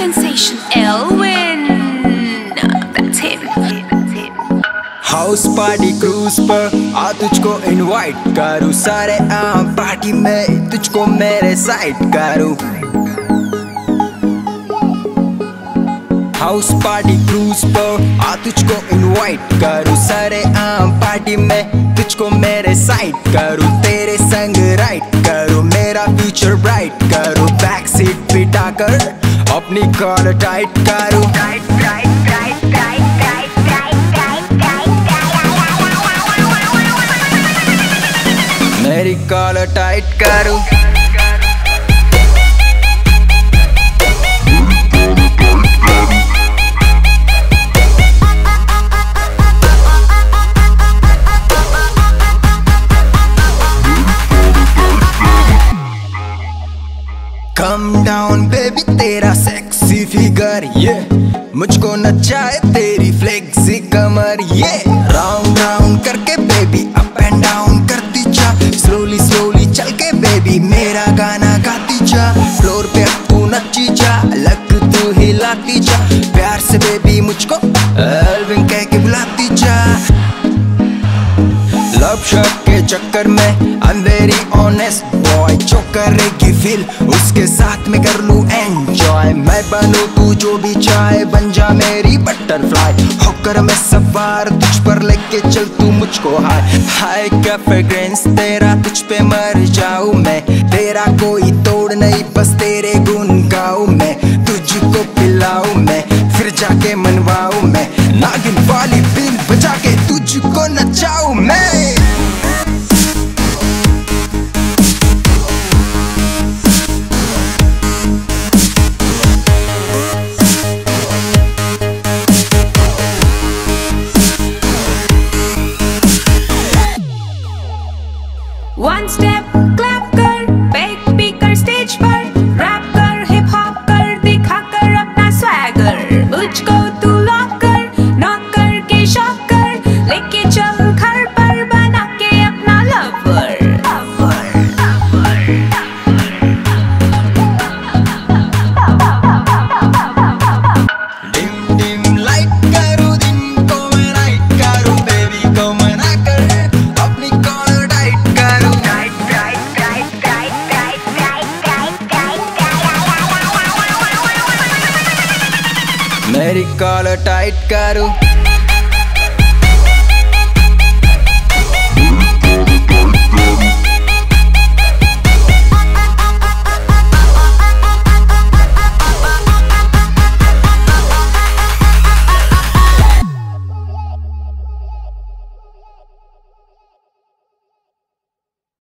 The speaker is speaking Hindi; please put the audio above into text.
sensation. Elwin. That's him. House party cruise पर आ तुझको इनवाइट करूँ। सारे आम पार्टी में तुझको मेरे साइड करूँ। हाउस पार्टी क्रूज पर आ तुझको इनवाइट करूँ। सारे आम पार्टी में तुझको मेरे साइड करूँ। तेरे संग राइड करूँ। मेरा फ्यूचर ब्राइट अपनी कॉल टाइट करूँ। मेरी कॉल टाइट करूँ। कम डाउन बेबी तेरा सेक्सी फिगर ये मुझको नचाए तेरी फ्लेक्सी कमर ये राउंड राउंड करके बेबी अप एंड डाउन करती जा. स्लोली स्लोली चल के बेबी मेरा गाना गाती जा. फ्लोर पे तू नच्ची जा लग तू हिलाती जा. प्यार से बेबी मुझको एल्विन कह के बुलाती जा. लव शॉट चक्कर में very honest boy, जो करेगी फील उसके साथ में कर लूँ एंजॉय मैं बनूं तू जो भी चाहे, बन जा मेरी बटरफ्लाई होकर मैं सवार, तुझ पर लेके चल तू मुझको हाय हाय क्या फ्रेग्रेंस तेरा तुझ पे मर जाऊँ मैं। तेरा कोई तोड़ नहीं, बस तेरे गुन गाऊं मैं। तुझको पिलाऊं मैं, फिर जाके मनवाऊं One step, clap कर बैक भी कर स्टेज पर रैप कर हिप हॉप कर दिखा कर अपना स्वैगर मुझको टाइट मेरी कॉलर टाइट करूँ